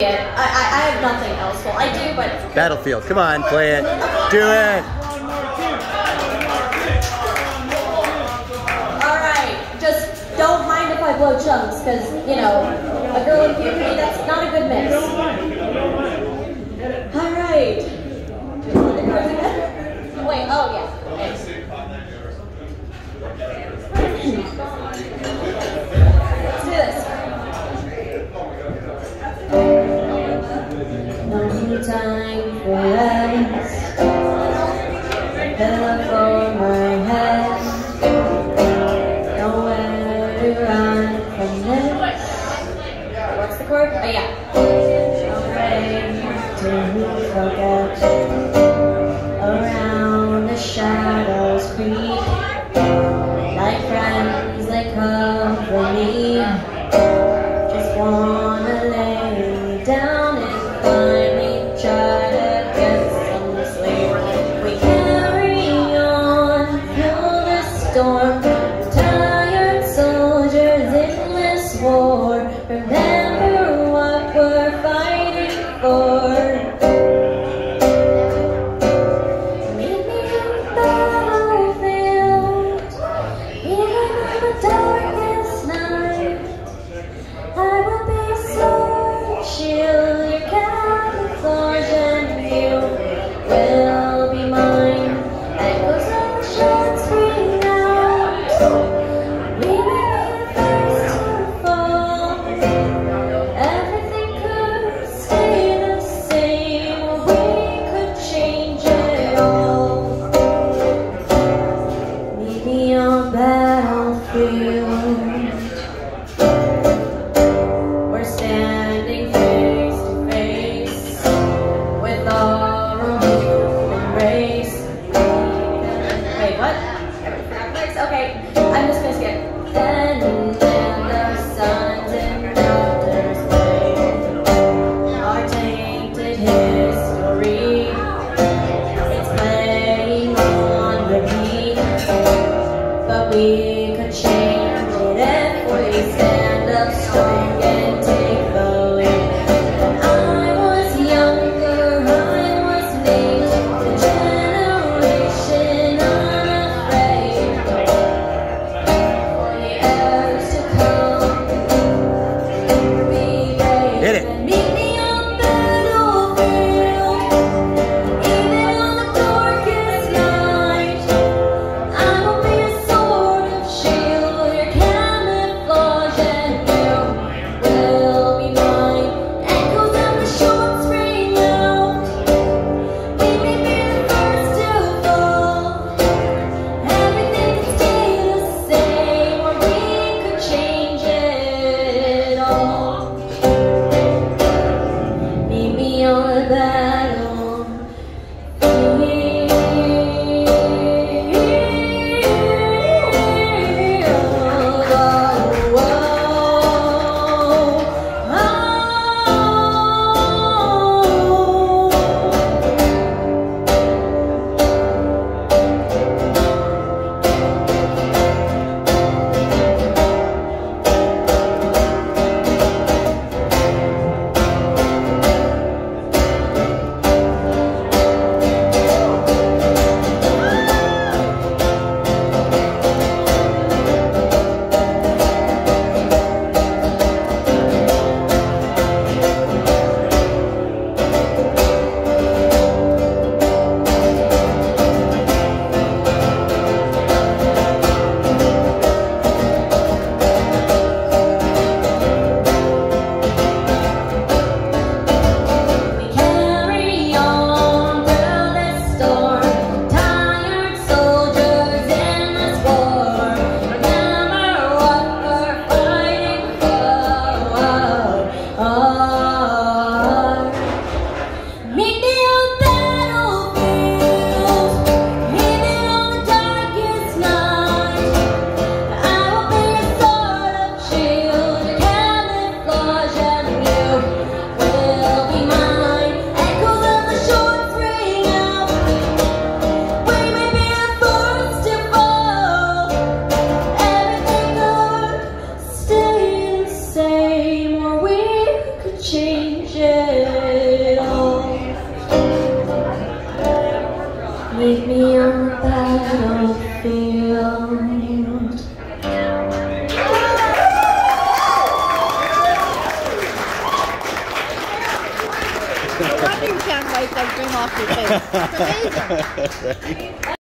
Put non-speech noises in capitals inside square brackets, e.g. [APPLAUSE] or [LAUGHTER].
I, I, I have nothing else. Well, I do, but Battlefield. Come on, play it. Do it. all right. Just don't mind if I blow chunks, because you know, a girl in puberty that's not a good mix. Time for rest. Pillow for my head. Nowhere to run from this. What's the chord? Oh yeah. Afraid to forget. Around the shadows creep. War. Meet me on the battlefield. No wonder you can't wipe that grin off your face. It's amazing. Right. [LAUGHS]